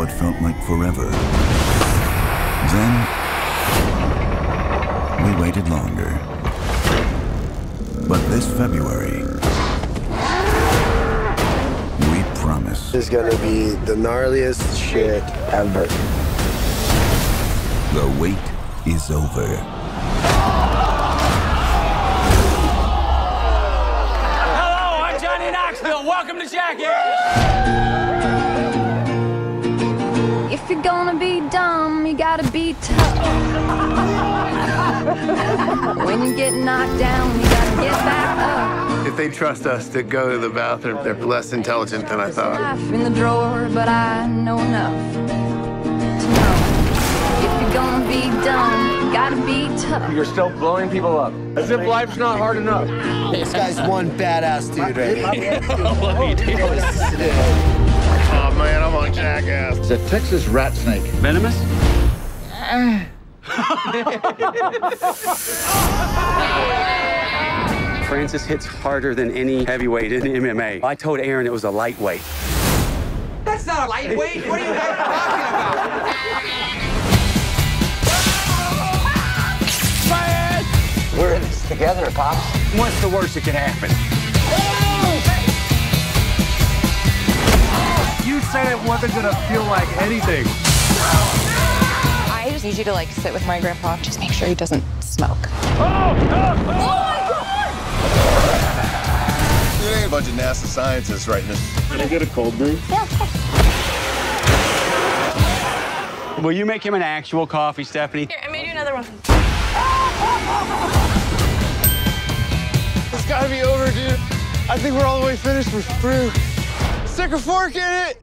what felt like forever. Then, we waited longer. But this February, we promise This is gonna be the gnarliest shit ever. the wait is over. Hello, I'm Johnny Knoxville. Welcome to Jackass. Be tough. when you get knocked down, you gotta get back up. If they trust us to go to the bathroom, they're less intelligent than I thought. Life in the drawer, but I know enough to know. If you're gonna be dumb, you gotta be tough. You're still blowing people up. As if life's not hard enough. This guy's one badass dude right here. oh man, I'm on jackass. It's a Texas rat snake. Venomous? Francis hits harder than any heavyweight in MMA. I told Ehren it was a lightweight. That's not a lightweight. What are you guys talking about? We're in this together, Pops. What's the worst that can happen? You said it wasn't gonna feel like anything. I just need you to like sit with my grandpa. Just make sure he doesn't smoke. There ain't a bunch of NASA scientists writing this. Can I get a cold brew? Will you make him an actual coffee, Stephanie? Here, I made you another one. It's gotta be over, dude. I think we're all the way finished with brew. Stick a fork in it.